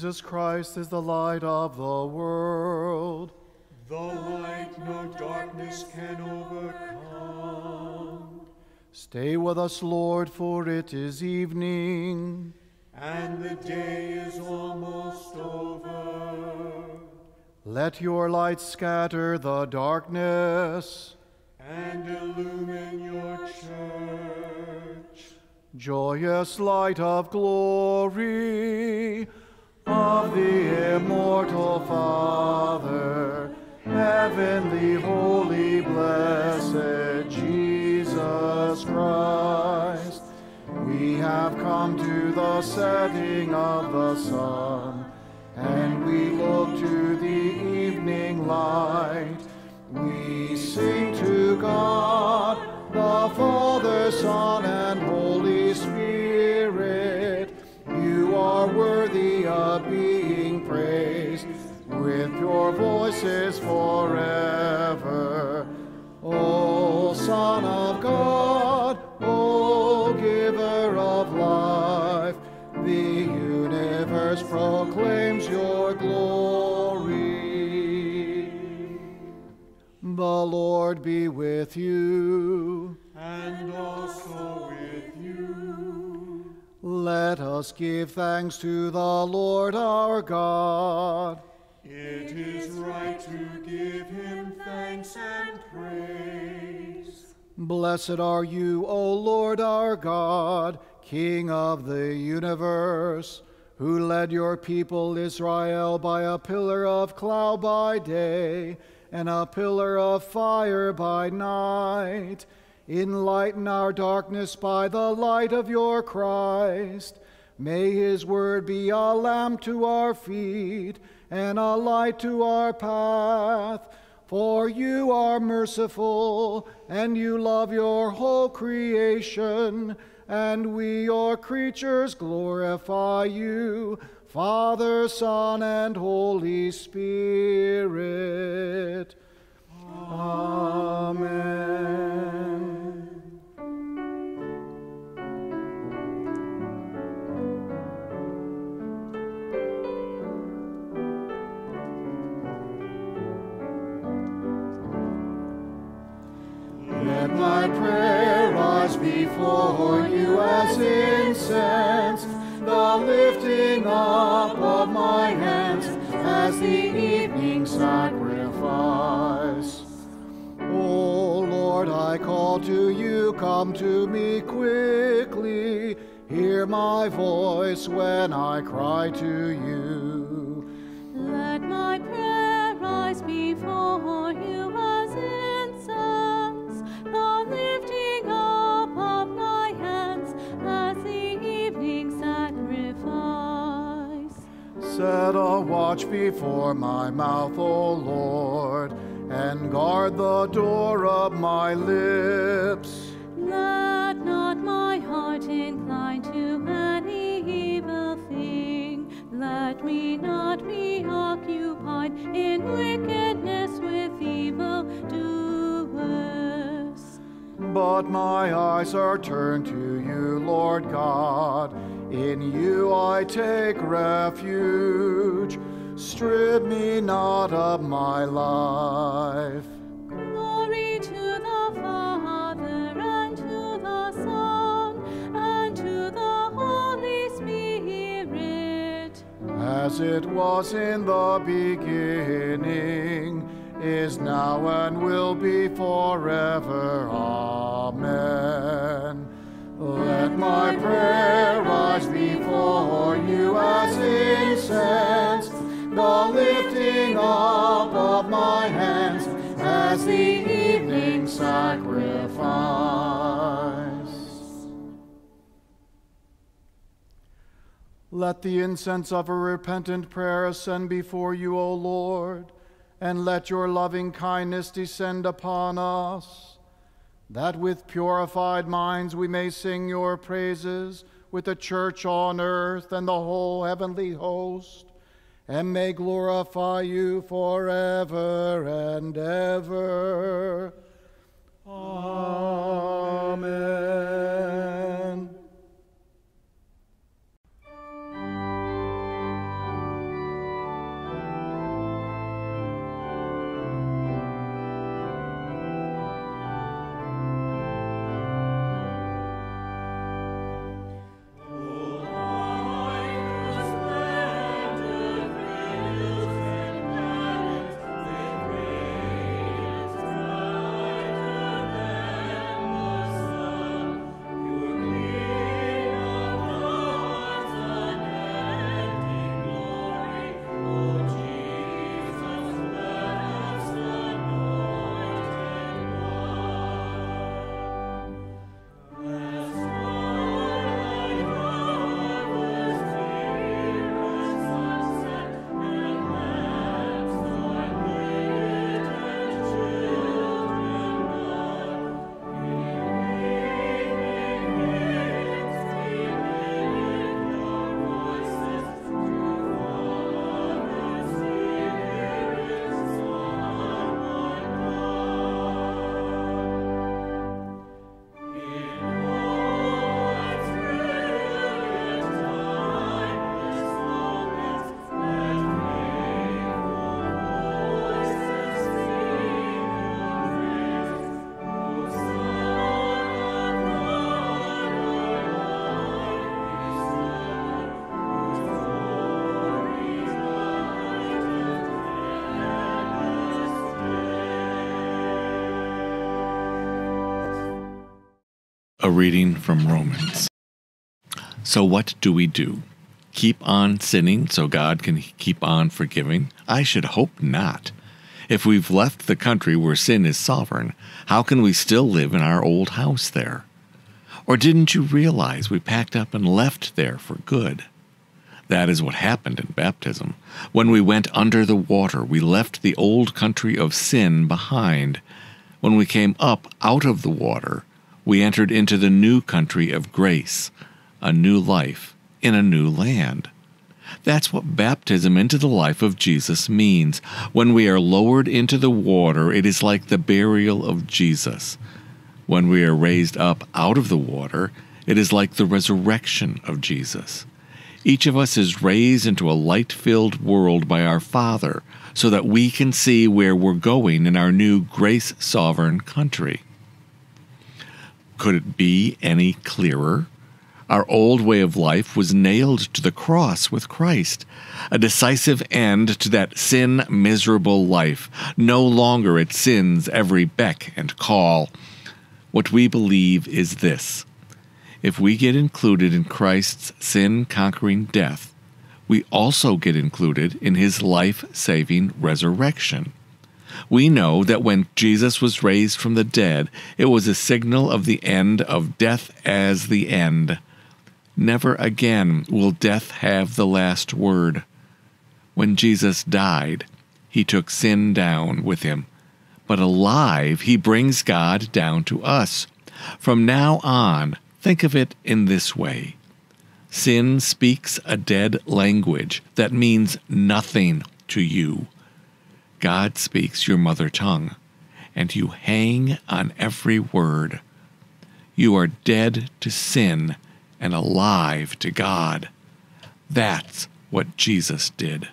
Jesus Christ is the light of the world. The light no darkness can overcome. Stay with us, Lord, for it is evening. And the day is almost over. Let your light scatter the darkness. And illumine your church. Joyous light of glory of the immortal Father, heavenly, holy, blessed Jesus Christ. We have come to the setting of the sun, and we look to the evening light. We sing to God, the Father, Son, The Lord be with you. And also with you. Let us give thanks to the Lord our God. It is right to give him thanks and praise. Blessed are you, O Lord our God, King of the universe, who led your people Israel by a pillar of cloud by day and a pillar of fire by night. Enlighten our darkness by the light of your Christ. May his word be a lamp to our feet and a light to our path. For you are merciful, and you love your whole creation, and we, your creatures, glorify you, Father, Son, and Holy Spirit. Amen. You, come to me quickly. Hear my voice when I cry to you. Let my prayer rise before you as incense, the lifting up of my hands as the evening sacrifice. Set a watch before my mouth, O Lord, and guard the door of my lips. Let not my heart incline to any evil thing. Let me not be occupied in wickedness with evil doers. But my eyes are turned to you, Lord God. In you I take refuge. Strip me not of my life. Glory to the Father and to the Son and to the Holy Spirit. As it was in the beginning, is now, and will be forever. Amen. Let my prayer rise before you as incense, the lifting up of my hands as the evening sacrifice. Let the incense of a repentant prayer ascend before you, O Lord, and let your loving kindness descend upon us, that with purified minds we may sing your praises with the church on earth and the whole heavenly host, and may glorify you forever and ever. Amen. A reading from Romans. So, what do we do? Keep on sinning so God can keep on forgiving? I should hope not. If we've left the country where sin is sovereign, how can we still live in our old house there? Or didn't you realize we packed up and left there for good? That is what happened in baptism. When we went under the water, we left the old country of sin behind. When we came up out of the water, we entered into the new country of grace, a new life in a new land. That's what baptism into the life of Jesus means. When we are lowered into the water, it is like the burial of Jesus. When we are raised up out of the water, it is like the resurrection of Jesus. Each of us is raised into a light filled world by our Father so that we can see where we're going in our new grace sovereign country. Could it be any clearer? Our old way of life was nailed to the cross with Christ, a decisive end to that sin miserable life. No longer at sin's every beck and call. What we believe is this if we get included in Christ's sin conquering death, we also get included in his life saving resurrection. We know that when Jesus was raised from the dead, it was a signal of the end of death as the end. Never again will death have the last word. When Jesus died, he took sin down with him. But alive, he brings God down to us. From now on, Think of it in this way Sin speaks a dead language that means nothing to you. God speaks your mother tongue, and you hang on every word. You are dead to sin and alive to God. That's what Jesus did.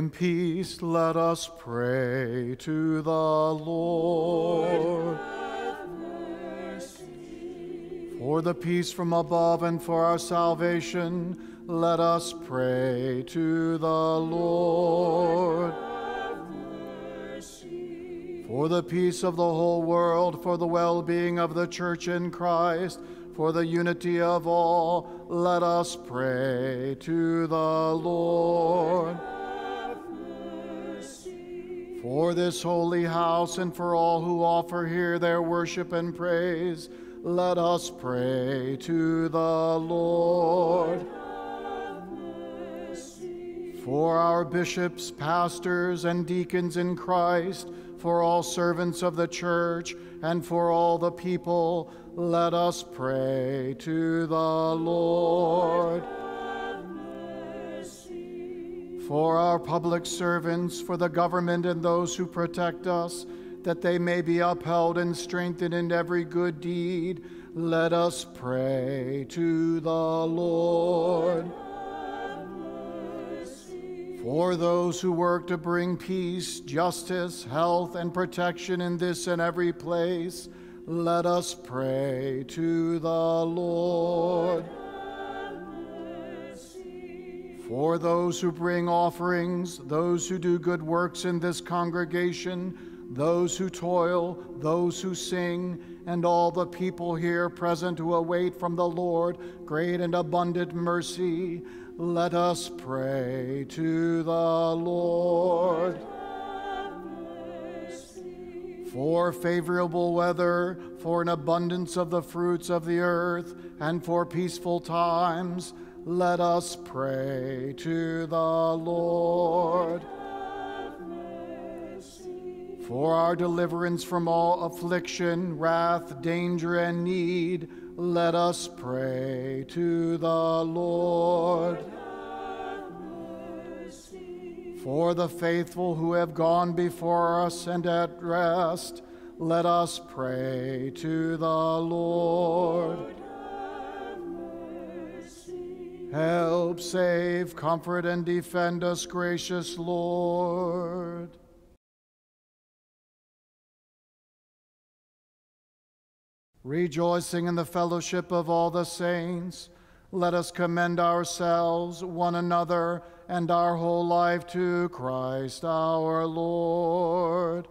In peace, let us pray to the Lord. For the peace from above and for our salvation, let us pray to the Lord. For the peace of the whole world, for the well being of the church in Christ, for the unity of all, let us pray to the Lord. For this holy house and for all who offer here their worship and praise, let us pray to the Lord. For our bishops, pastors, and deacons in Christ, for all servants of the church, and for all the people, let us pray to the Lord. For our public servants, for the government and those who protect us, that they may be upheld and strengthened in every good deed, let us pray to the Lord. For those who work to bring peace, justice, health, and protection in this and every place, let us pray to the Lord. For those who bring offerings, those who do good works in this congregation, those who toil, those who sing, and all the people here present who await from the Lord great and abundant mercy, let us pray to the Lord. For favorable weather, for an abundance of the fruits of the earth, and for peaceful times, let us pray to the Lord. For our deliverance from all affliction, wrath, danger, and need, let us pray to the Lord. For the faithful who have gone before us and at rest, let us pray to the Lord. Help, save, comfort, and defend us, gracious Lord. Rejoicing in the fellowship of all the saints, let us commend ourselves, one another, and our whole life to Christ our Lord.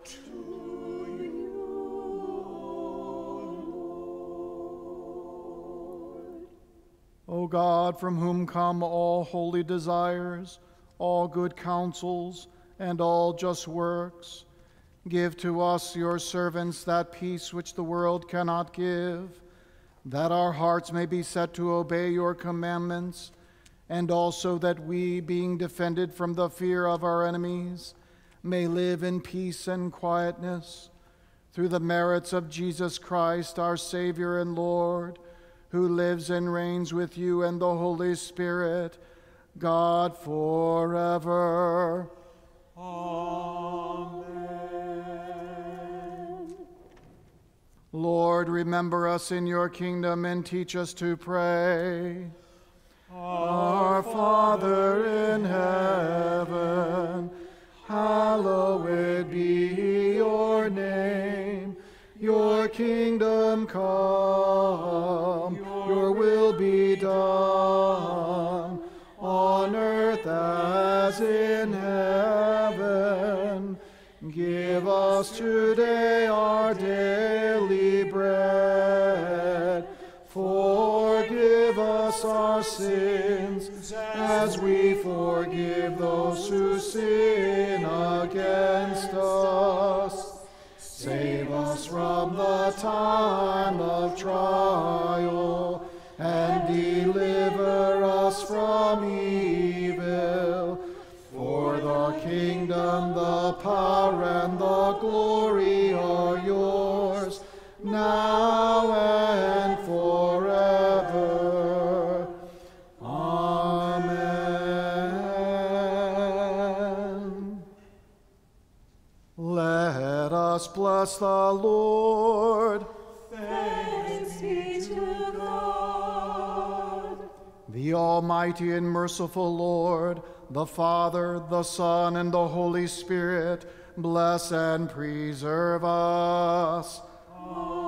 O God, from whom come all holy desires, all good counsels, and all just works, give to us, your servants, that peace which the world cannot give, that our hearts may be set to obey your commandments, and also that we, being defended from the fear of our enemies, may live in peace and quietness through the merits of Jesus Christ, our Savior and Lord who lives and reigns with you and the Holy Spirit, God forever. Amen. Lord, remember us in your kingdom and teach us to pray. Our Father in heaven, hallowed be your name. Your kingdom come, your will be done, on earth as in heaven. Give us today our daily bread. Forgive us our sins as we forgive those who sin against us. From the time of trial and deliver us from evil. For the kingdom, the power, and the glory are yours, now us bless the Lord. Thanks be to God. The Almighty and merciful Lord, the Father, the Son, and the Holy Spirit, bless and preserve us. Amen.